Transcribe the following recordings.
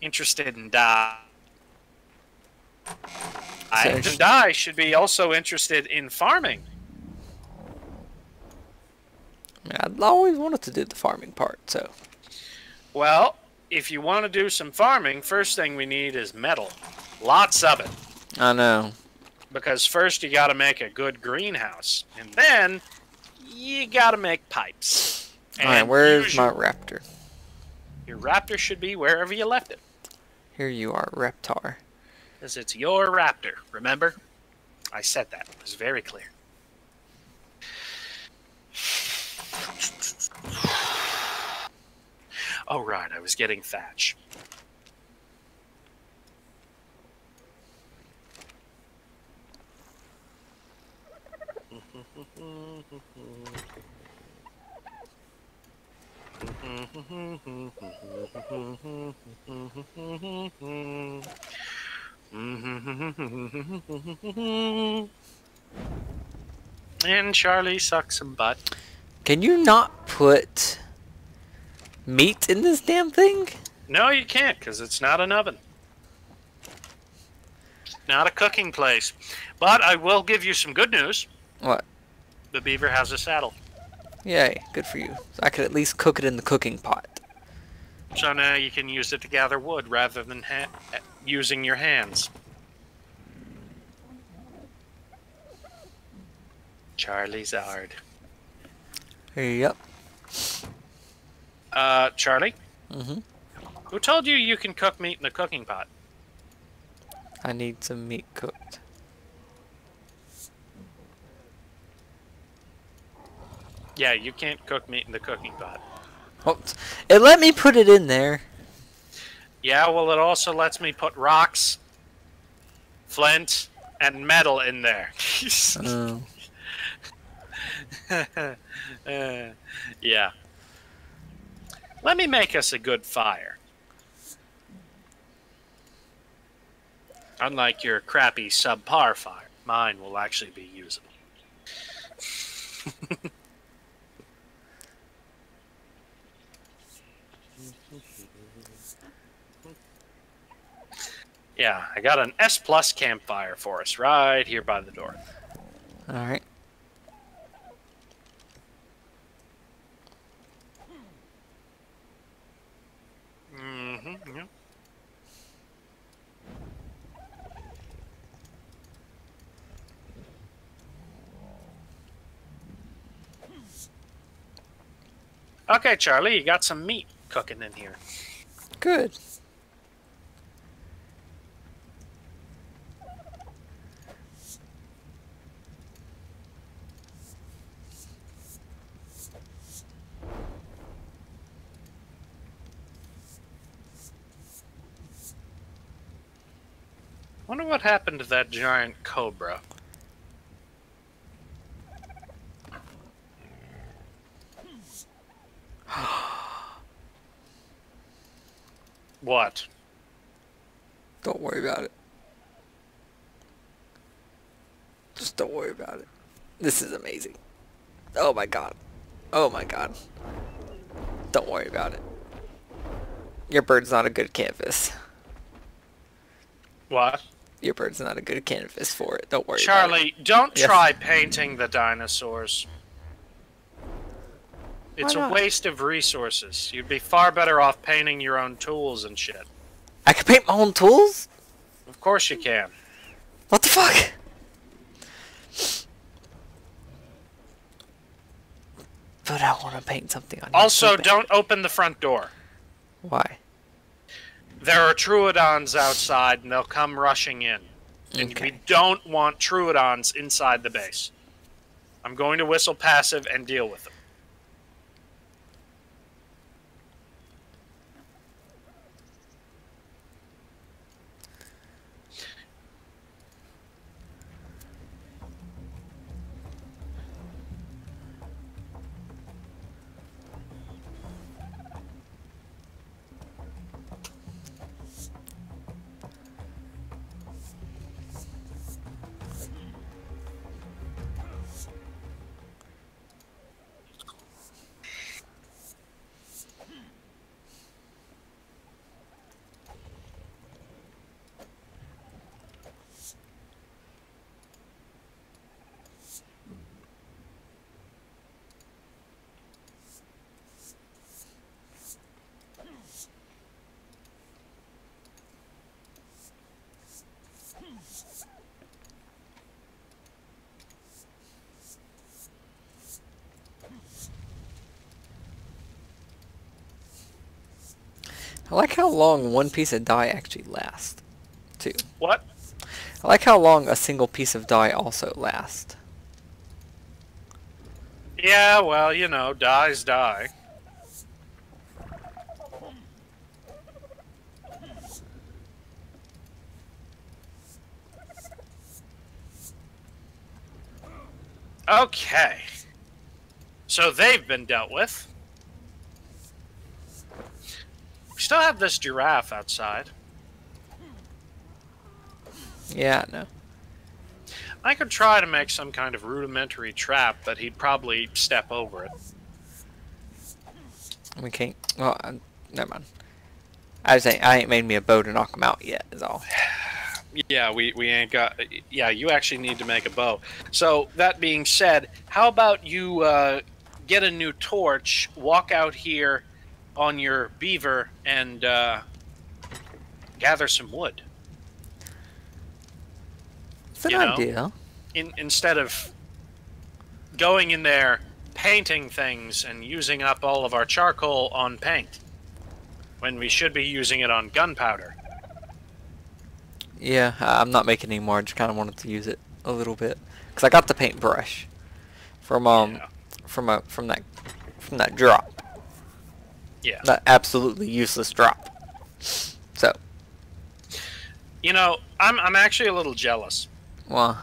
interested in dye. I So sh- should be also interested in farming. I always wanted to do the farming part, so Well, if you want to do some farming, first thing we need is metal. Lots of it. I know. Because first you got to make a good greenhouse, and then you got to make pipes. All right, where's my raptor? Your raptor should be wherever you left it, Here you are, Reptar. because it's your raptor. Remember? I said that. It was very clear. Oh right, I was getting thatch. Mm-hmm. And Charlie sucks some butt. Can you not put meat in this damn thing? No, you can't, because it's not an oven. Not a cooking place. But I will give you some good news. What? The beaver has a saddle. Yay, good for you. So I could at least cook it in the cooking pot. So now you can use it to gather wood rather than ha- using your hands. Charlie Zard. Yep. Uh, Charlie, Mm-hmm. who told you you can cook meat in the cooking pot? I need some meat cooked. Yeah, you can't cook meat in the cooking pot. Oh, it let me put it in there. Yeah, well, it also lets me put rocks, flint, and metal in there. Oh. Uh, yeah. Let me make us a good fire. Unlike your crappy subpar fire, mine will actually be usable. Yeah, I got an S plus campfire for us right here by the door. Alright. Mm-hmm. Yeah. Okay, Charlie, you got some meat cooking in here. Good. Wonder what happened to that giant cobra. what? Don't worry about it. Just don't worry about it. This is amazing. Oh my god. Oh my god. Don't worry about it. Your bird's not a good canvas. What? Your bird's not a good canvas for it. Don't worry about it. Charlie, don't Yes. try painting the dinosaurs. It's a waste of resources. You'd be far better off painting your own tools and shit. I can paint my own tools? Of course you can. What the fuck? But I want to paint something on Also, so don't open the front door. Why? There are Troodons outside, and they'll come rushing in. And we don't want Troodons inside the base. I'm going to whistle passive and deal with them. I like how long one piece of dye actually lasts, too. What? I like how long a single piece of dye also lasts. Yeah, well, you know, dies die. Okay. So they've been dealt with. We still have this giraffe outside. Yeah, no. I could try to make some kind of rudimentary trap, but he'd probably step over it. We can't. Well, uh, never mind. I was saying I ain't made me a bow to knock him out yet. Is all. Yeah, we, we ain't got. Yeah, you actually need to make a bow. So, that being said, how about you uh, get a new torch, walk out here on your beaver, and uh, gather some wood? It's an You know? idea. In, instead of going in there, painting things, and using up all of our charcoal on paint, when we should be using it on gunpowder. Yeah, I'm not making any more. I just kind of wanted to use it a little bit because I got the paintbrush from um Yeah. from a from that from that drop. Yeah. That absolutely useless drop. So, You know, I'm, I'm actually a little jealous. well,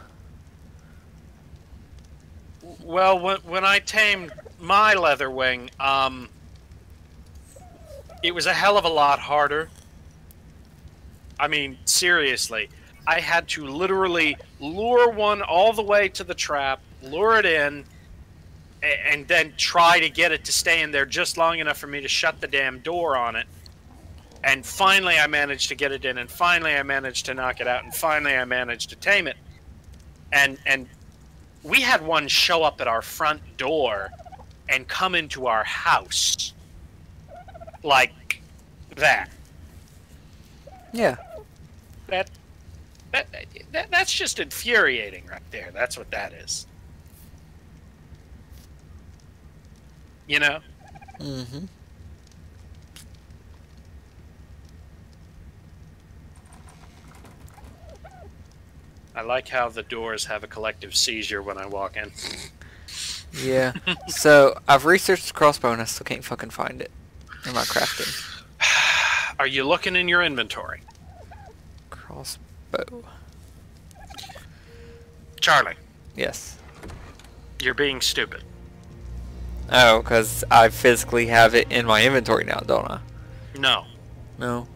Well, when, when I tamed my leatherwing, um, it was a hell of a lot harder. I mean, seriously, I had to literally lure one all the way to the trap, lure it in, and then try to get it to stay in there just long enough for me to shut the damn door on it. And finally, I managed to get it in, and finally, I managed to knock it out, and finally, I managed to tame it. And and we had one show up at our front door and come into our house like that. yeah, That that, that that's just infuriating right there. That's what that is. You know? mm-hmm. I like how the doors have a collective seizure when I walk in. Yeah. so I've researched the crossbow and I still can't fucking find it in my crafting. Are you looking in your inventory? Crossbow. Charlie, Yes. you're being stupid. Oh, because I physically have it in my inventory now, don't I? No. No.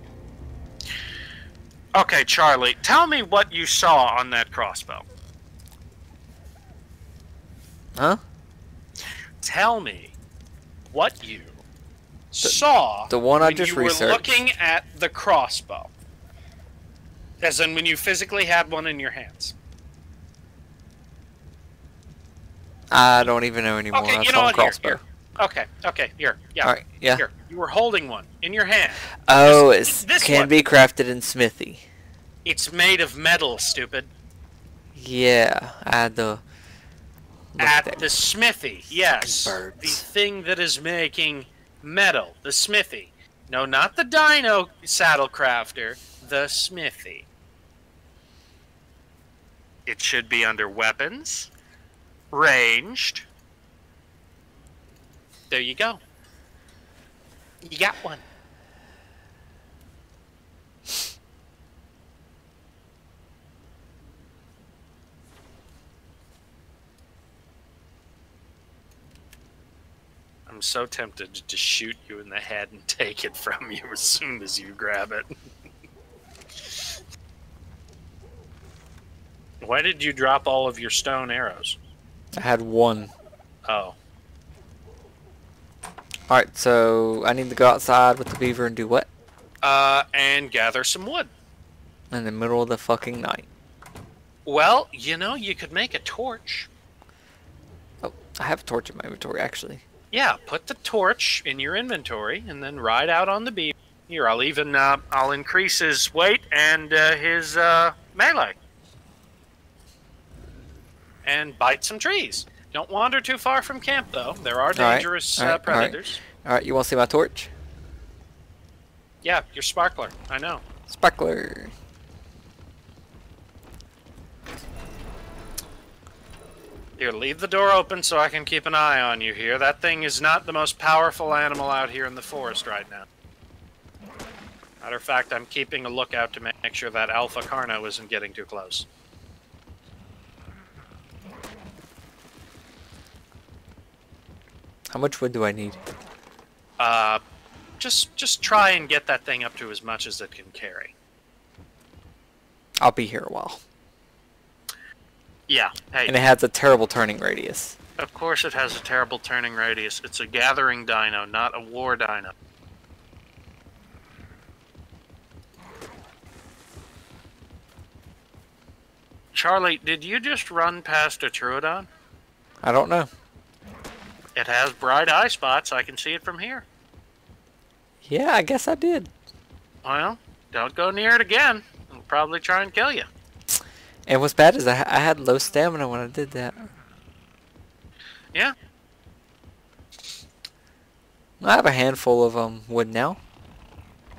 Okay, Charlie, tell me what you saw on that crossbow. Huh? Tell me what you saw the one I when just you were looking at the crossbow. As in when you physically had one in your hands. I don't even know anymore. Okay, I you know what? Here, crossbow. here. Okay, okay, here. Yeah. All right. Yeah. Here. You were holding one in your hand. Oh, it This- this can one. be crafted in smithy. It's made of metal, stupid. Yeah, I had to. At there. the smithy, yes. Birds. The thing that is making metal. The smithy. No, not the dino saddle crafter. The smithy. It should be under weapons. Ranged. There you go. You got one. I'm so tempted to shoot you in the head and take it from you as soon as you grab it. Why did you drop all of your stone arrows? I had one. Oh, Alright, so I need to go outside with the beaver and do what? uh, and gather some wood. In the middle of the fucking night. Well, you know, you could make a torch. Oh, I have a torch in my inventory actually. Yeah, put the torch in your inventory and then ride out on the beaver. Here, I'll even uh, I'll increase his weight and uh, his uh, melee, and bite some trees. Don't wander too far from camp, though. There are right, dangerous all uh, right, all right. predators. Alright, you want to see my torch? Yeah, you're Sparkler. I know. Sparkler. Here, leave the door open so I can keep an eye on you here. That thing is not the most powerful animal out here in the forest right now. Matter of fact, I'm keeping a lookout to make sure that Alpha Carno isn't getting too close. How much wood do I need? Uh, just just try and get that thing up to as much as it can carry. I'll be here a while. Yeah. Hey, And it has a terrible turning radius. of course it has a terrible turning radius. It's a gathering dino, not a war dino. Charlie, did you just run past a Troodon? I don't know. It has bright eye spots. I can see it from here. Yeah, I guess I did. Well, don't go near it again. It'll probably try and kill you. And what's bad is I, I had low stamina when I did that. Yeah. I have a handful of um wood now.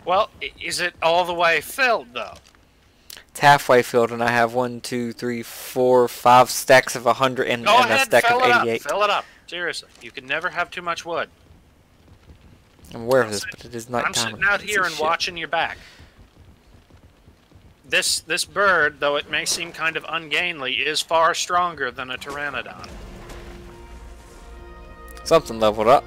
Well, is it all the way filled, though? It's halfway filled, and I have one, two, three, four, five stacks of a hundred and, and a stack of it up. eighty-eight. Fill it up. Seriously, you can never have too much wood. I'm aware of this, but it is night I'm time. sitting out here and watching your back. This this bird, though it may seem kind of ungainly, is far stronger than a pteranodon. Something leveled up.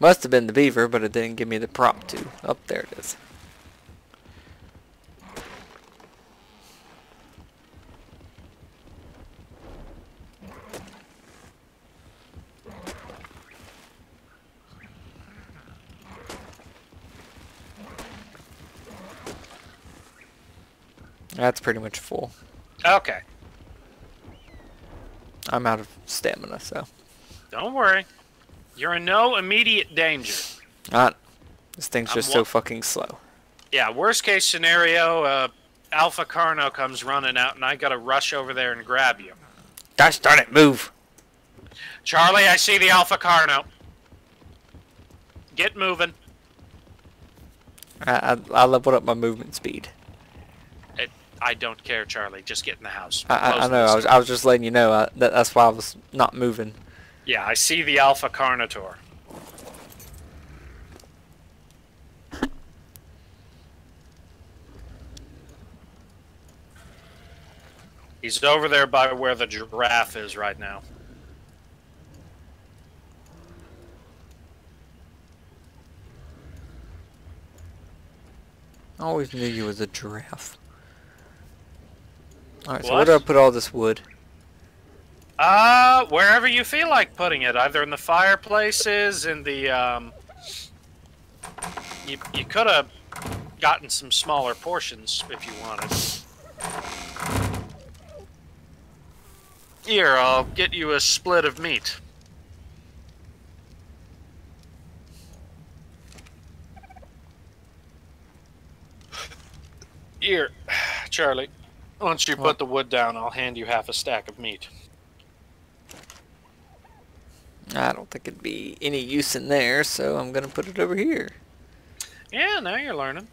Must have been the beaver, but it didn't give me the prompt to. Up there it is. That's pretty much full. Okay, I'm out of stamina, so. don't worry. You're in no immediate danger. Not. This thing's I'm just so fucking slow. Yeah, worst case scenario, uh, Alpha Carno comes running out, and I gotta rush over there and grab you. Gosh darn it, move! Charlie, I see the Alpha Carno. Get moving. I, I, I leveled up my movement speed. I don't care, Charlie. Just get in the house. I, I, I know, I was, I was just letting you know. I, that, that's why I was not moving. Yeah, I see the Alpha Carnotaur. He's over there by where the giraffe is right now. I always knew you was a giraffe. Alright, so where do I put all this wood? Uh, wherever you feel like putting it, either in the fireplaces, in the um. You you could have gotten some smaller portions if you wanted. Here, I'll get you a split of meat. Here, Charlie. Once you What? put the wood down, I'll hand you half a stack of meat. I don't think it'd be any use in there, so I'm gonna put it over here. Yeah, now you're learning.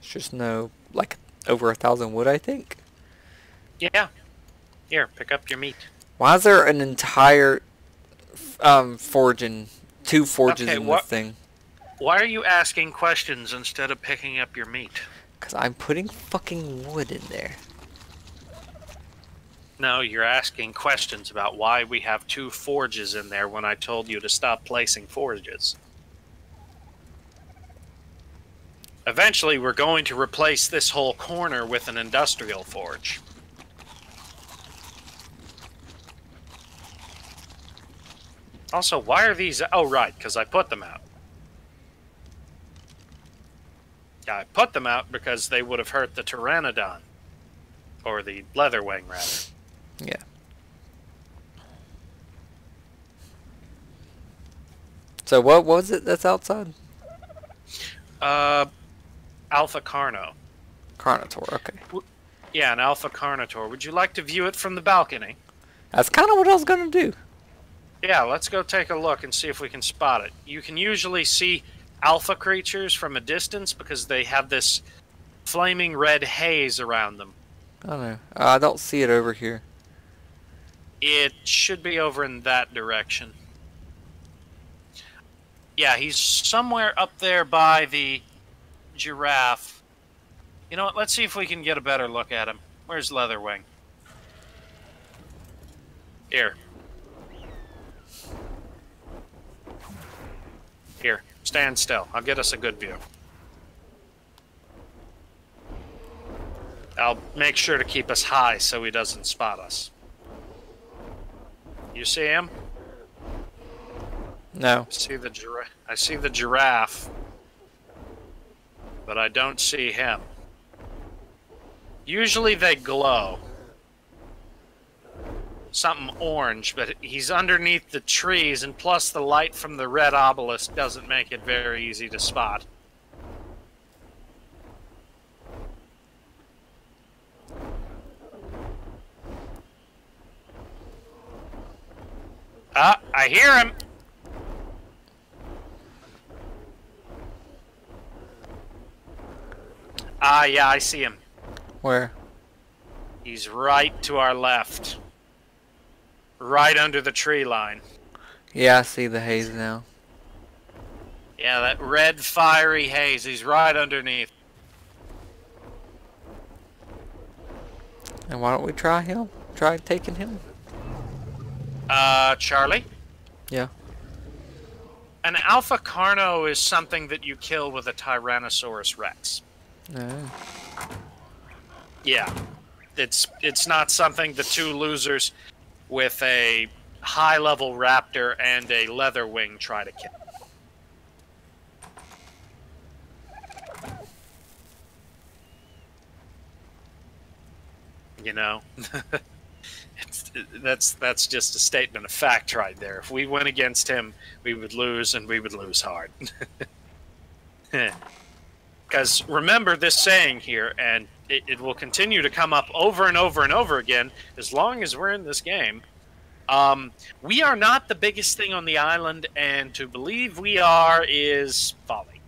It's just no, like, over a thousand wood, I think. Yeah. Here, pick up your meat. Why is there an entire, um, forging, two forges Okay, in the thing? Why are you asking questions instead of picking up your meat? Because I'm putting fucking wood in there. No, you're asking questions about why we have two forges in there when I told you to stop placing forges. Eventually, we're going to replace this whole corner with an industrial forge. Also, why are these... Oh, right, because I put them out. Yeah, I put them out because they would have hurt the Pteranodon. Or the Leatherwing, rather. Yeah. So what was it that's outside? Uh, Alpha Carno. Carnotaur, okay. Yeah, an Alpha Carnotaur. Would you like to view it from the balcony? That's kind of what I was gonna do. Yeah, let's go take a look and see if we can spot it. You can usually see alpha creatures from a distance because they have this flaming red haze around them. I don't know. I don't see it over here. It should be over in that direction. Yeah, he's somewhere up there by the giraffe. You know what? Let's see if we can get a better look at him. Where's Leatherwing? Here. Here, stand still. I'll get us a good view. I'll make sure to keep us high so he doesn't spot us. You see him? No. I see the giraffe. I see the giraffe, but I don't see him. Usually they glow. Something orange, but he's underneath the trees, and plus the light from the red obelisk doesn't make it very easy to spot. Ah, I hear him! Ah, yeah, I see him. Where? He's right to our left. Right under the tree line. Yeah, I see the haze now. Yeah, that red fiery haze. He's right underneath. And why don't we try him? Try taking him? Uh, Charlie? Yeah. An Alpha Carno is something that you kill with a Tyrannosaurus Rex. No. Yeah. It's it's not something the two losers with a high level raptor and a leather wing try to kill. You know? that's that's just a statement of fact right there. If we went against him, we would lose and we would lose hard. Because remember this saying here, and it, it, will continue to come up over and over and over again as long as we're in this game. Um, we are not the biggest thing on the island, and to believe we are is folly.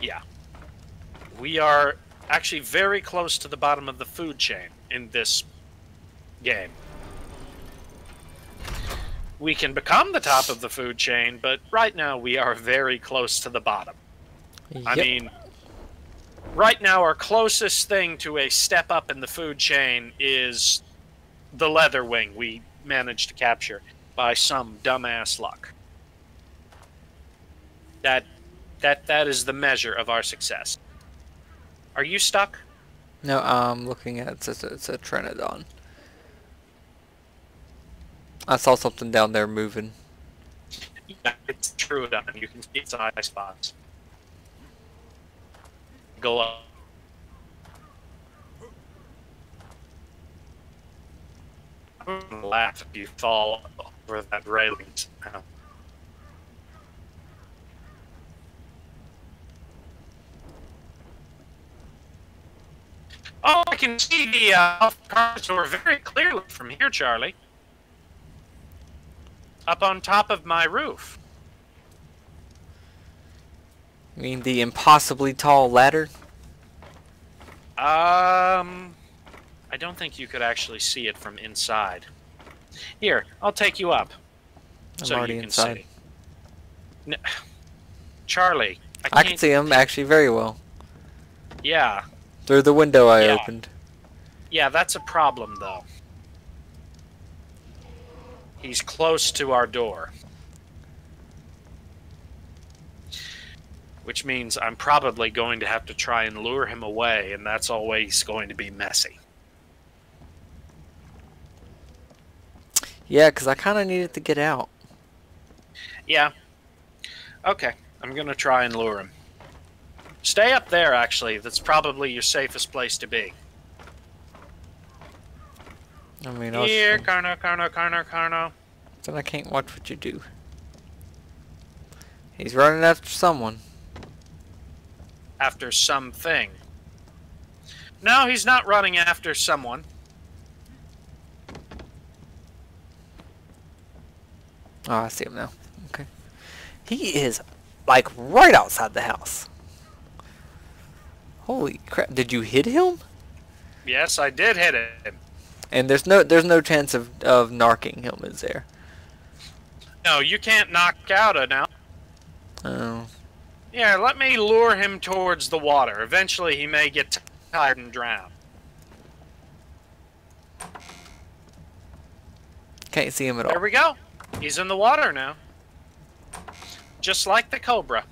Yeah. We are actually very close to the bottom of the food chain in this game. We can become the top of the food chain, but right now we are very close to the bottom. Yep. I mean, right now our closest thing to a step up in the food chain is the leather wing we managed to capture by some dumbass luck. That that that is the measure of our success. Are you stuck? No, I'm looking at it's a, it's a Troodon. I saw something down there moving. Yeah, it's true. Done. You can see its eye spots. Go up. I'm gonna laugh if you fall over that railing somehow. Oh, I can see the uh, Carnosaur very clearly from here, Charlie. Up on top of my roof. I mean the impossibly tall ladder? Um, I don't think you could actually see it from inside. Here, I'll take you up. I'm so already you can inside. see. No, Charlie, I, I can see him actually very well. Yeah, Through the window I Yeah. opened. yeah, that's a problem though. He's close to our door. Which means I'm probably going to have to try and lure him away, and that's always going to be messy. Yeah, because I kind of needed to get out. Yeah. Okay, I'm gonna try and lure him. Stay up there, actually. That's probably your safest place to be. I mean, I was- Here, Carno, Carno, Carno, Carno. then I can't watch what you do. He's running after someone. After something. No, he's not running after someone. Oh, I see him now. Okay. He is, like, right outside the house. Holy crap. Did you hit him? Yes, I did hit him. And there's no there's no chance of, of narking him, is there? No, you can't knock out a now. Oh. Yeah, let me lure him towards the water. Eventually, he may get tired and drown. Can't see him at all. There we go. He's in the water now. Just like the cobra.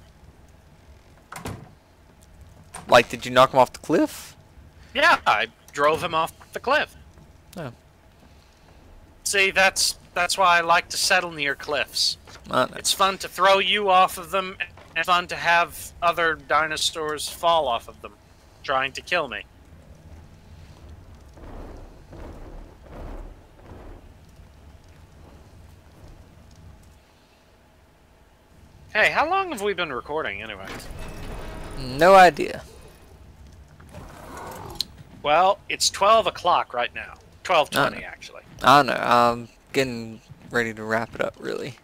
Like, did you knock him off the cliff? Yeah, I drove him off the cliff. See, that's that's why I like to settle near cliffs. Know. It's fun to throw you off of them, and fun to have other dinosaurs fall off of them, trying to kill me. Hey, how long have we been recording anyway? No idea. Well, it's 12 o'clock right now. 12.20, Uh-oh. actually. I don't know. I'm getting ready to wrap it up, really.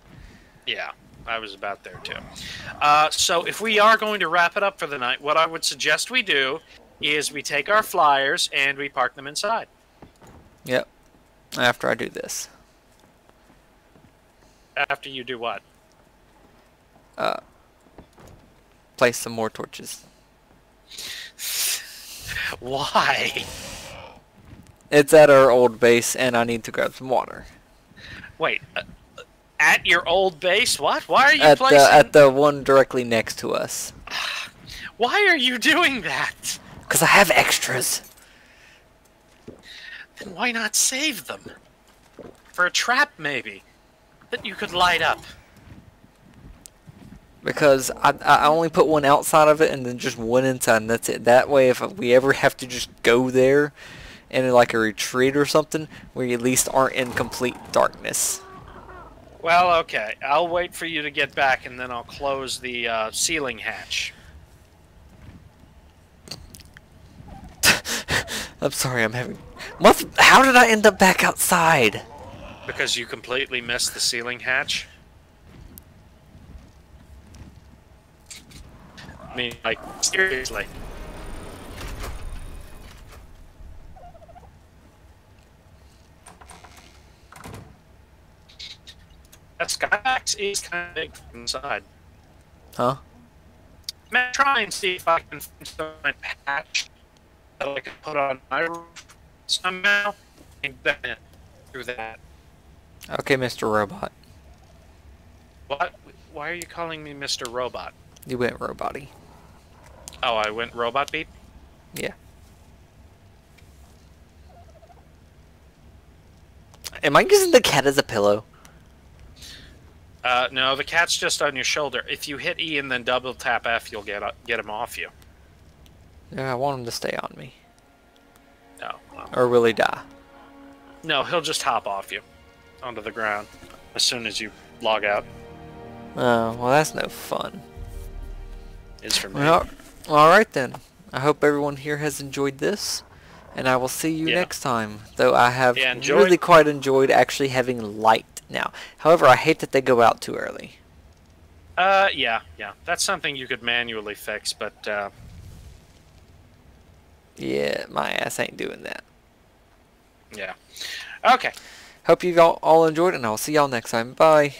Yeah, I was about there too. Uh, so if we are going to wrap it up for the night, what I would suggest we do is we take our flyers and we park them inside. Yep. After I do this. After you do what? Uh, place some more torches. Why? It's at our old base, and I need to grab some water. Wait, uh, at your old base? What? Why are you At placing? the at the one directly next to us. Why are you doing that? Cause I have extras. Then why not save them? For a trap, maybe, that you could light up. Because I I only put one outside of it and then just one inside, and that's it. That way, if we ever have to just go there, in like a retreat or something, where we at least aren't in complete darkness. Well, okay. I'll wait for you to get back, and then I'll close the uh, ceiling hatch. I'm sorry, I'm having. What? How did I end up back outside? Because you completely missed the ceiling hatch? I mean, like, seriously. That skybox is kind of big from inside. Huh? I'm gonna try and see if I can find some patch that I can put on my roof somehow and then through that. Okay, Mr. Robot. What? Why are you calling me Mr. Robot? You went roboty. Oh, I went robot beat? Yeah. Am I using the cat as a pillow? Uh, no, the cat's just on your shoulder. If you hit E and then double tap F, you'll get get him off you. Yeah, I want him to stay on me. No, well, Or will he die? no, he'll just hop off you onto the ground as soon as you log out. Oh, well that's no fun. It's for me. Well, alright then. I hope everyone here has enjoyed this. And I will see you Yeah. next time. Though I have Yeah, really quite enjoyed actually having light now. However, I hate that they go out too early. Uh, yeah, yeah. That's something you could manually fix, but uh, Yeah, my ass ain't doing that. yeah. Okay. Hope you all all enjoyed and I'll see y'all next time. Bye.